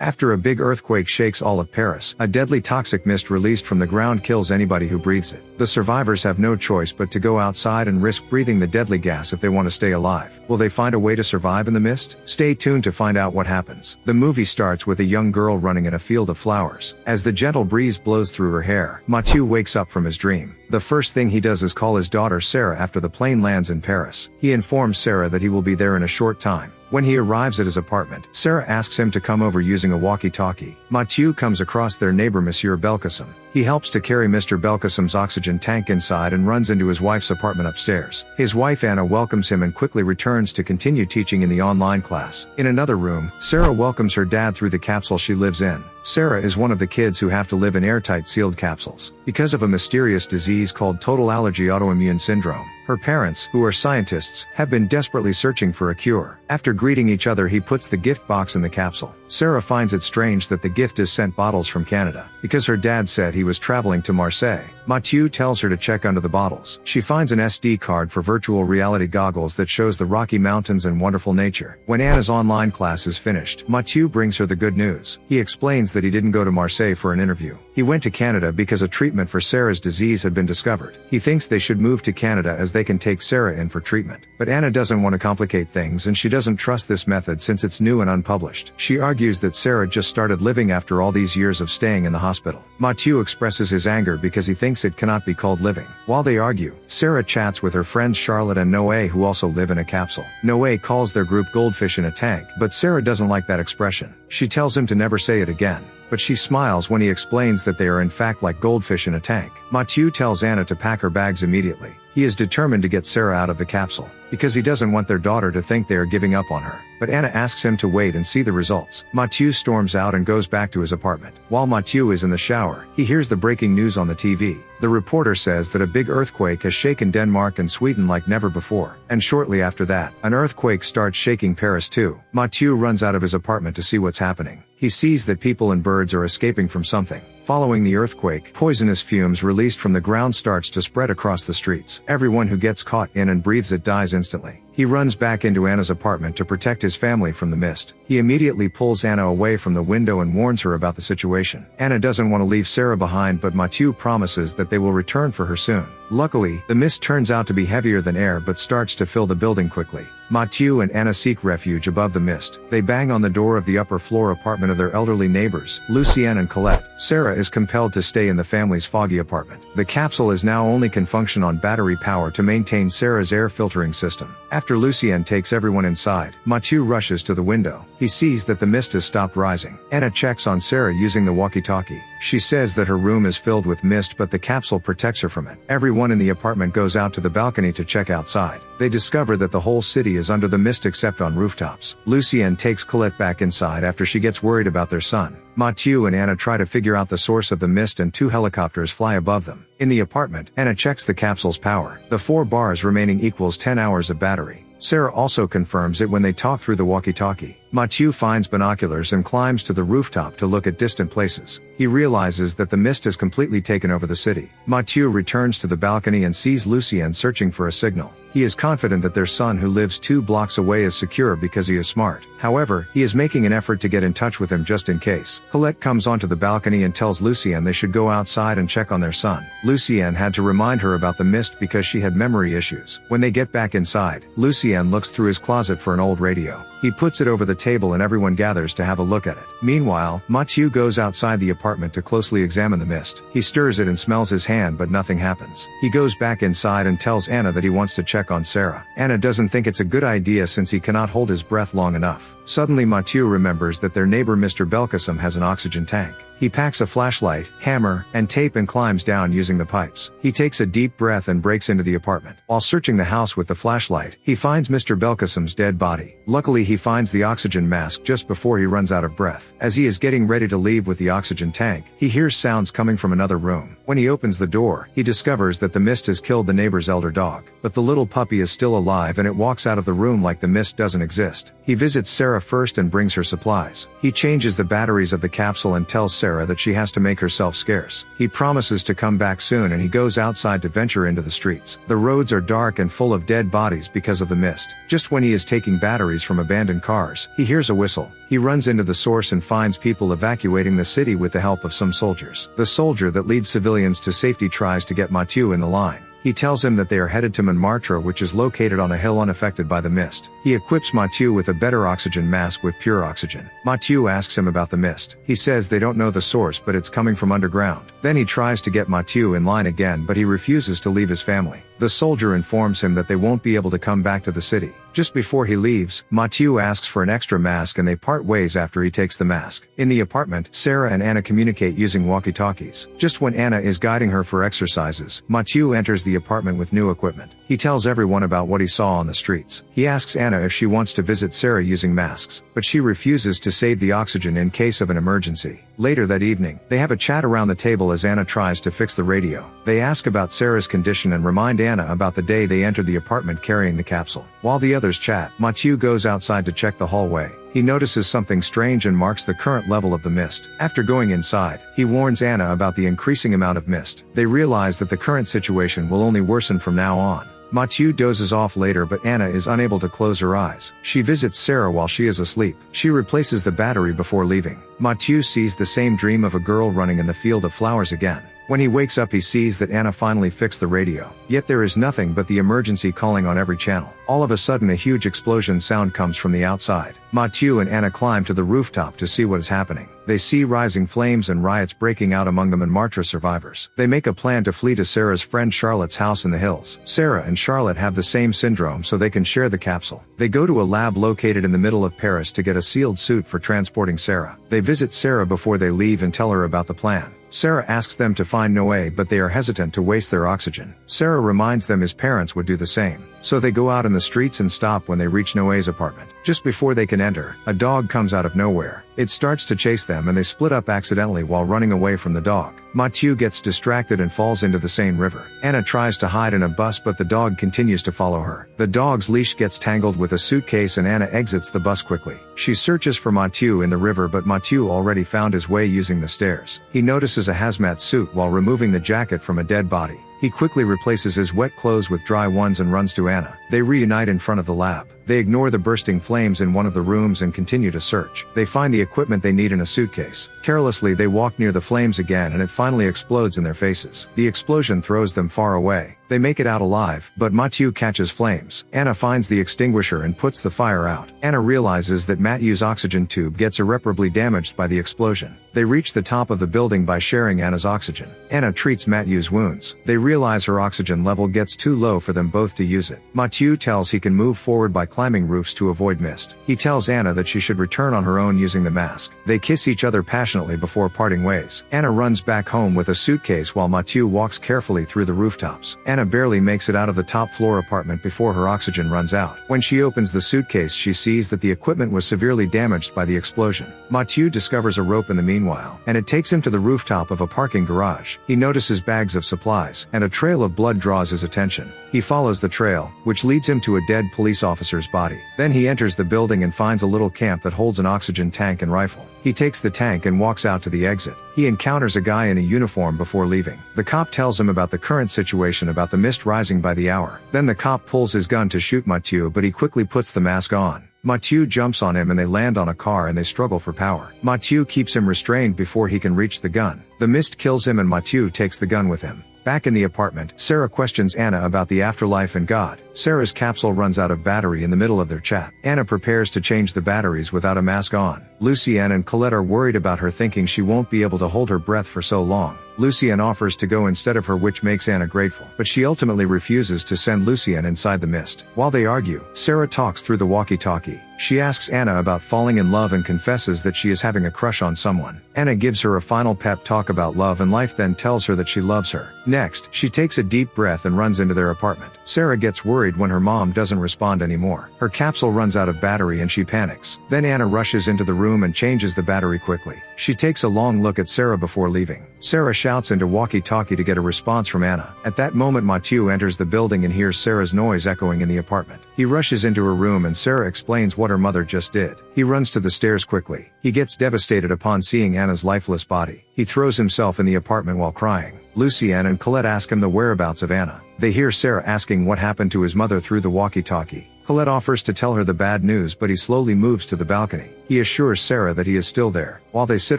After a big earthquake shakes all of Paris, a deadly toxic mist released from the ground kills anybody who breathes it. The survivors have no choice but to go outside and risk breathing the deadly gas if they want to stay alive. Will they find a way to survive in the mist? Stay tuned to find out what happens. The movie starts with a young girl running in a field of flowers. As the gentle breeze blows through her hair, Mathieu wakes up from his dream. The first thing he does is call his daughter Sarah after the plane lands in Paris. He informs Sarah that he will be there in a short time. When he arrives at his apartment, Sarah asks him to come over using a walkie-talkie. Mathieu comes across their neighbor Monsieur Belkacem. He helps to carry Mr. Belkacem's oxygen tank inside and runs into his wife's apartment upstairs. His wife Anna welcomes him and quickly returns to continue teaching in the online class. In another room, Sarah welcomes her dad through the capsule she lives in. Sarah is one of the kids who have to live in airtight sealed capsules because of a mysterious disease called total allergy autoimmune syndrome. Her parents, who are scientists, have been desperately searching for a cure. After greeting each other he puts the gift box in the capsule. Sarah finds it strange that the gift is sent bottles from Canada, because her dad said he was traveling to Marseille. Mathieu tells her to check under the bottles. She finds an SD card for virtual reality goggles that shows the Rocky Mountains and wonderful nature. When Anna's online class is finished, Mathieu brings her the good news. He explains that he didn't go to Marseille for an interview. He went to Canada because a treatment for Sarah's disease had been discovered. He thinks they should move to Canada as they can take Sarah in for treatment. But Anna doesn't want to complicate things and she doesn't trust this method since it's new and unpublished. She argues that Sarah just started living after all these years of staying in the hospital. Mathieu expresses his anger because he thinks it cannot be called living. While they argue, Sarah chats with her friends Charlotte and Noé who also live in a capsule. Noé calls their group goldfish in a tank, but Sarah doesn't like that expression. She tells him to never say it again but she smiles when he explains that they are in fact like goldfish in a tank. Mathieu tells Anna to pack her bags immediately. He is determined to get Sarah out of the capsule, because he doesn't want their daughter to think they are giving up on her. But Anna asks him to wait and see the results. Mathieu storms out and goes back to his apartment. While Mathieu is in the shower, he hears the breaking news on the TV. The reporter says that a big earthquake has shaken Denmark and Sweden like never before. And shortly after that, an earthquake starts shaking Paris too. Mathieu runs out of his apartment to see what's happening. He sees that people and birds are escaping from something. Following the earthquake, poisonous fumes released from the ground starts to spread across the streets. Everyone who gets caught in and breathes it dies instantly. He runs back into Anna's apartment to protect his family from the mist. He immediately pulls Anna away from the window and warns her about the situation. Anna doesn't want to leave Sarah behind but Mathieu promises that they will return for her soon. Luckily, the mist turns out to be heavier than air but starts to fill the building quickly. Mathieu and Anna seek refuge above the mist. They bang on the door of the upper floor apartment of their elderly neighbors, Lucienne and Colette. Sarah is compelled to stay in the family's foggy apartment. The capsule is now only can function on battery power to maintain Sarah's air filtering system. After Lucienne takes everyone inside, Mathieu rushes to the window. He sees that the mist has stopped rising. Anna checks on Sarah using the walkie-talkie. She says that her room is filled with mist but the capsule protects her from it. Everyone in the apartment goes out to the balcony to check outside. They discover that the whole city is under the mist except on rooftops. Lucienne takes Colette back inside after she gets worried about their son. Mathieu and Anna try to figure out the source of the mist and two helicopters fly above them. In the apartment, Anna checks the capsule's power. The four bars remaining equals 10 hours of battery. Sarah also confirms it when they talk through the walkie-talkie. Mathieu finds binoculars and climbs to the rooftop to look at distant places. He realizes that the mist has completely taken over the city. Mathieu returns to the balcony and sees Lucienne searching for a signal. He is confident that their son who lives two blocks away is secure because he is smart. However, he is making an effort to get in touch with him just in case. Colette comes onto the balcony and tells Lucienne they should go outside and check on their son. Lucienne had to remind her about the mist because she had memory issues. When they get back inside, Lucienne looks through his closet for an old radio. He puts it over the table and everyone gathers to have a look at it. Meanwhile, Mathieu goes outside the apartment to closely examine the mist. He stirs it and smells his hand but nothing happens. He goes back inside and tells Anna that he wants to check on Sarah. Anna doesn't think it's a good idea since he cannot hold his breath long enough. Suddenly Mathieu remembers that their neighbor Mr. Belkacem has an oxygen tank. He packs a flashlight, hammer, and tape and climbs down using the pipes. He takes a deep breath and breaks into the apartment. While searching the house with the flashlight, he finds Mr. Belkacem's dead body. Luckily he finds the oxygen mask just before he runs out of breath. As he is getting ready to leave with the oxygen tank, he hears sounds coming from another room. When he opens the door, he discovers that the mist has killed the neighbor's elder dog. But the little puppy is still alive and it walks out of the room like the mist doesn't exist. He visits Sarah first and brings her supplies. He changes the batteries of the capsule and tells Sarah Sarah that she has to make herself scarce. He promises to come back soon and he goes outside to venture into the streets. The roads are dark and full of dead bodies because of the mist. Just when he is taking batteries from abandoned cars, he hears a whistle. He runs into the source and finds people evacuating the city with the help of some soldiers. The soldier that leads civilians to safety tries to get Mathieu in the line. He tells him that they are headed to Montmartre which is located on a hill unaffected by the mist. He equips Mathieu with a better oxygen mask with pure oxygen. Mathieu asks him about the mist. He says they don't know the source but it's coming from underground. Then he tries to get Mathieu in line again but he refuses to leave his family. The soldier informs him that they won't be able to come back to the city. Just before he leaves, Mathieu asks for an extra mask and they part ways after he takes the mask. In the apartment, Sarah and Anna communicate using walkie-talkies. Just when Anna is guiding her for exercises, Mathieu enters the apartment with new equipment. He tells everyone about what he saw on the streets. He asks Anna if she wants to visit Sarah using masks, but she refuses to save the oxygen in case of an emergency. Later that evening, they have a chat around the table as Anna tries to fix the radio. They ask about Sarah's condition and remind Anna about the day they entered the apartment carrying the capsule. While the others chat, Mathieu goes outside to check the hallway. He notices something strange and marks the current level of the mist. After going inside, he warns Anna about the increasing amount of mist. They realize that the current situation will only worsen from now on. Mathieu dozes off later but Anna is unable to close her eyes. She visits Sarah while she is asleep. She replaces the battery before leaving. Mathieu sees the same dream of a girl running in the field of flowers again. When he wakes up he sees that Anna finally fixed the radio. Yet there is nothing but the emergency calling on every channel. All of a sudden a huge explosion sound comes from the outside. Mathieu and Anna climb to the rooftop to see what is happening. They see rising flames and riots breaking out among the Montmartre survivors. They make a plan to flee to Sarah's friend Charlotte's house in the hills. Sarah and Charlotte have the same syndrome so they can share the capsule. They go to a lab located in the middle of Paris to get a sealed suit for transporting Sarah. They visit Sarah before they leave and tell her about the plan. Sarah asks them to find Noé but they are hesitant to waste their oxygen. Sarah reminds them his parents would do the same. So they go out in the streets and stop when they reach Noé's apartment. Just before they can enter, a dog comes out of nowhere. It starts to chase them and they split up accidentally while running away from the dog. Mathieu gets distracted and falls into the Seine River. Anna tries to hide in a bus but the dog continues to follow her. The dog's leash gets tangled with a suitcase and Anna exits the bus quickly. She searches for Mathieu in the river but Mathieu already found his way using the stairs. He notices a hazmat suit while removing the jacket from a dead body. He quickly replaces his wet clothes with dry ones and runs to Anna. They reunite in front of the lab. They ignore the bursting flames in one of the rooms and continue to search. They find the equipment they need in a suitcase. Carelessly they walk near the flames again and it finally explodes in their faces. The explosion throws them far away. They make it out alive, but Mathieu catches flames. Anna finds the extinguisher and puts the fire out. Anna realizes that Mathieu's oxygen tube gets irreparably damaged by the explosion. They reach the top of the building by sharing Anna's oxygen. Anna treats Mathieu's wounds. They realize her oxygen level gets too low for them both to use it. Mathieu tells he can move forward by climbing roofs to avoid mist. He tells Anna that she should return on her own using the mask. They kiss each other passionately before parting ways. Anna runs back home with a suitcase while Mathieu walks carefully through the rooftops. Anna Anna barely makes it out of the top floor apartment before her oxygen runs out. When she opens the suitcase she sees that the equipment was severely damaged by the explosion. Mathieu discovers a rope in the meanwhile, and it takes him to the rooftop of a parking garage. He notices bags of supplies, and a trail of blood draws his attention. He follows the trail, which leads him to a dead police officer's body. Then he enters the building and finds a little camp that holds an oxygen tank and rifle. He takes the tank and walks out to the exit. He encounters a guy in a uniform before leaving. The cop tells him about the current situation about the mist rising by the hour. Then the cop pulls his gun to shoot Mathieu but he quickly puts the mask on. Mathieu jumps on him and they land on a car and they struggle for power. Mathieu keeps him restrained before he can reach the gun. The mist kills him and Mathieu takes the gun with him. Back in the apartment, Sarah questions Anna about the afterlife and God. Sarah's capsule runs out of battery in the middle of their chat. Anna prepares to change the batteries without a mask on. Lucienne and Colette are worried about her thinking she won't be able to hold her breath for so long. Lucienne offers to go instead of her which makes Anna grateful, but she ultimately refuses to send Lucienne inside the mist. While they argue, Sarah talks through the walkie-talkie. She asks Anna about falling in love and confesses that she is having a crush on someone. Anna gives her a final pep talk about love and life then tells her that she loves her. Next, she takes a deep breath and runs into their apartment. Sarah gets worried when her mom doesn't respond anymore. Her capsule runs out of battery and she panics. Then Anna rushes into the room room and changes the battery quickly. She takes a long look at Sarah before leaving. Sarah shouts into walkie-talkie to get a response from Anna. At that moment Mathieu enters the building and hears Sarah's noise echoing in the apartment. He rushes into her room and Sarah explains what her mother just did. He runs to the stairs quickly. He gets devastated upon seeing Anna's lifeless body. He throws himself in the apartment while crying. Lucienne and Colette ask him the whereabouts of Anna. They hear Sarah asking what happened to his mother through the walkie-talkie. Colette offers to tell her the bad news but he slowly moves to the balcony. He assures Sarah that he is still there. While they sit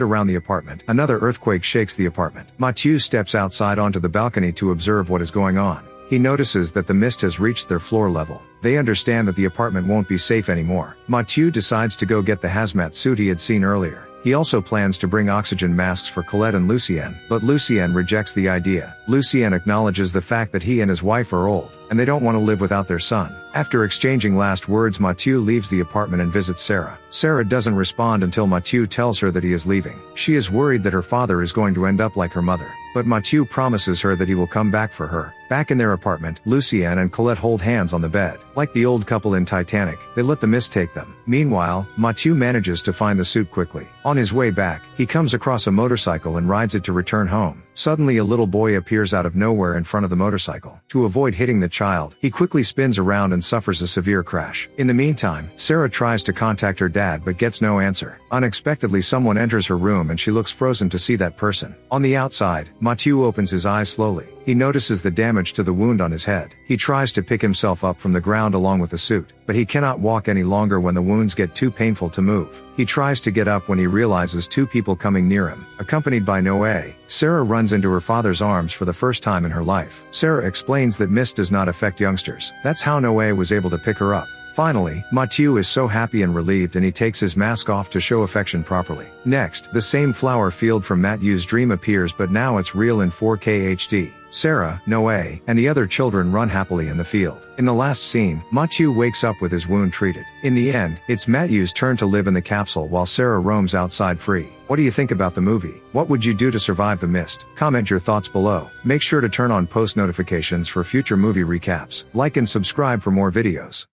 around the apartment, another earthquake shakes the apartment. Mathieu steps outside onto the balcony to observe what is going on. He notices that the mist has reached their floor level. They understand that the apartment won't be safe anymore. Mathieu decides to go get the hazmat suit he had seen earlier. He also plans to bring oxygen masks for Colette and Lucienne, but Lucienne rejects the idea. Lucienne acknowledges the fact that he and his wife are old, and they don't want to live without their son. After exchanging last words Mathieu leaves the apartment and visits Sarah. Sarah doesn't respond until Mathieu tells her that he is leaving. She is worried that her father is going to end up like her mother. But Mathieu promises her that he will come back for her. Back in their apartment, Lucienne and Colette hold hands on the bed. Like the old couple in Titanic, they let the mist take them. Meanwhile, Mathieu manages to find the suit quickly. On his way back, he comes across a motorcycle and rides it to return home. Suddenly a little boy appears out of nowhere in front of the motorcycle. To avoid hitting the child, he quickly spins around and suffers a severe crash. In the meantime, Sarah tries to contact her dad but gets no answer. Unexpectedly someone enters her room and she looks frozen to see that person. On the outside, Mathieu opens his eyes slowly. He notices the damage to the wound on his head. He tries to pick himself up from the ground along with the suit, but he cannot walk any longer when the wounds get too painful to move. He tries to get up when he realizes two people coming near him. Accompanied by Noé, Sarah runs into her father's arms for the first time in her life. Sarah explains that mist does not affect youngsters. That's how Noé was able to pick her up. Finally, Mathieu is so happy and relieved and he takes his mask off to show affection properly. Next, the same flower field from Mathieu's dream appears but now it's real in 4K HD. Sarah, Noé, and the other children run happily in the field. In the last scene, Mathieu wakes up with his wound treated. In the end, it's Mathieu's turn to live in the capsule while Sarah roams outside free. What do you think about the movie? What would you do to survive the mist? Comment your thoughts below. Make sure to turn on post notifications for future movie recaps. Like and subscribe for more videos.